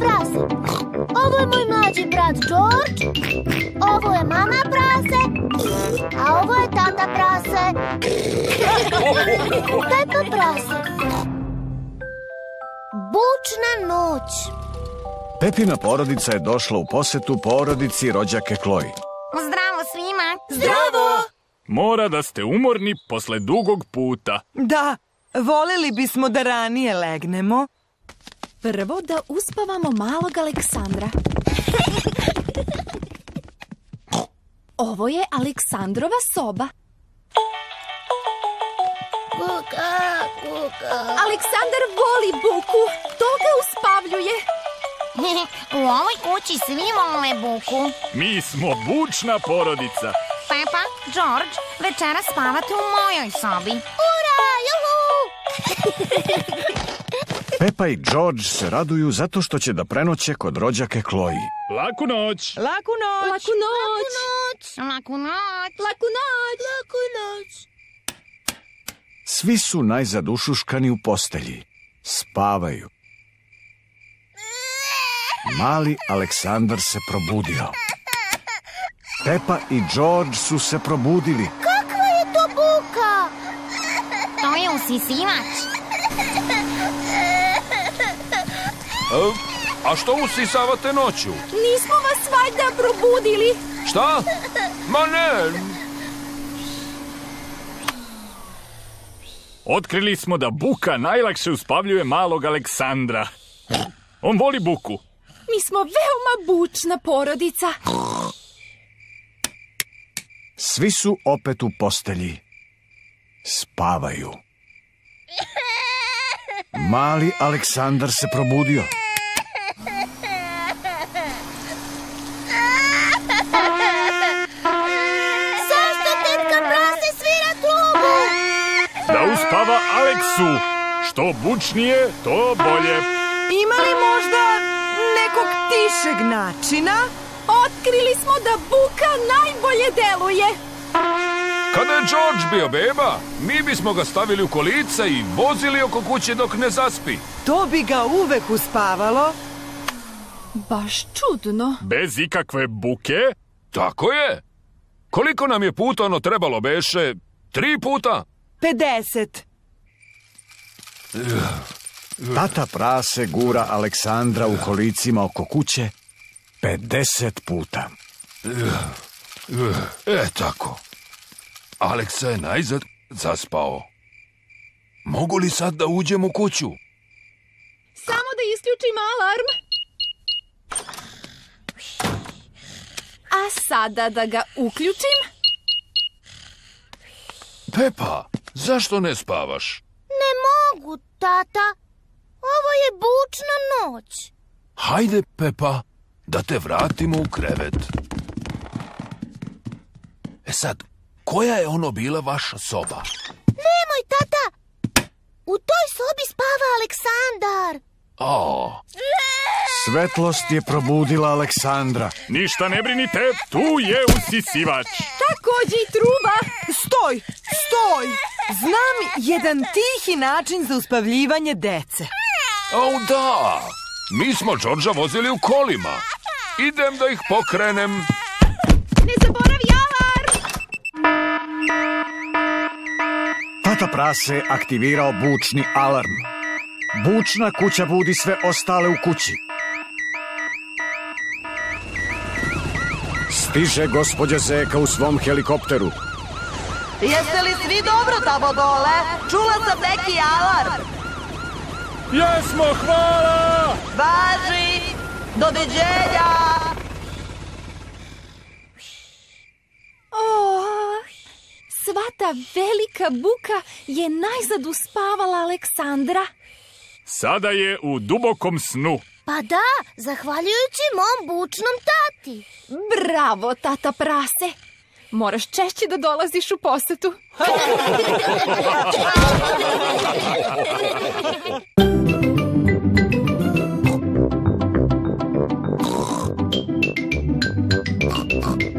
prase. Ovo je moj mlađi brat George. Ovo je mama prase. A ovo je tata prase. Pepa prase. Bučna noć. Pepina porodica je došla u posetu porodici rođake Kloji. Zdravo svima! Zdravo! Mora da ste umorni posle dugog puta. Da, voleli bismo da ranije legnemo. Prvo da uspavamo malog Aleksandra. Ovo je Aleksandrova soba. Kuka, kuka. Aleksandar voli buku. To ga uspavljuje. U ovoj kući svi vole buku. Mi smo bučna porodica. Pepa, George, večera spavate u mojoj sobi. Ura, juhu! Pepa i George se raduju zato što će da prenoće kod rođake Kloji. Laku noć. Laku noć! Laku noć. Laku noć! Laku noć. Laku noć. Svi su najzad ušuškani u postelji. Spavaju. Mali Aleksandar se probudio. Pepa i George su se probudili. Kakva je to buka? To je usisivač. A što usisavate noću? Nismo vas valjda probudili. Šta? Ma ne, Otkrili smo da buka najlakše uspavljuje malog Aleksandra. On voli buku. Mi smo veoma bučna porodica. Svi su opet u postelji. Spavaju. Mali Aleksandar se probudio. Zašto tetka prase svira trubu? Da uspava Aleksu. Što bučnije, to bolje. Ima li možda nekog tišeg načina? Otkrili smo da buka najbolje deluje. Kada je George bio beba, mi bismo ga stavili u kolica i vozili oko kuće dok ne zaspi. To bi ga uvek uspavalo. Baš čudno. Bez ikakve buke, Tako je. Koliko nam je puta ono trebalo beše? Tri puta? 50. Tata prase gura Aleksandra u kolicima oko kuće 50 puta. E, tako. Aleksa je najzad zaspao. Mogu li sad da uđem u kuću? Samo da isključim alarm. A sada da ga uključim. Pepa, zašto ne spavaš? Ne mogu, tata. Ovo je bučna noć. Hajde, Pepa, da te vratimo u krevet. E sad, koja je ono bila vaša soba? Nemoj, tata. U toj sobi spava Aleksandar. O, Svetlost je probudila Aleksandra. ništa ne brinite, tu je usisivač. Takođe i truba. Stoj, stoj! Znam jedan tihi način za uspavljivanje dece. au da! Mi smo Đorđa vozili u kolima. Idem da ih pokrenem. Tata prase aktivirao bučni alarm. Bučna kuća budi sve ostale u kući. Stiže gospođa Zeka u svom helikopteru. Jeste li svi dobro tamo dole? Čula sam neki alarm. Jesmo, hvala! Važi! Doviđenja! velika buka je najzad uspavala Aleksandra. Sada je u dubokom snu. Pa da, zahvaljujući mom bučnom tati. Bravo, tata prase. Moraš češće da dolaziš u posetu.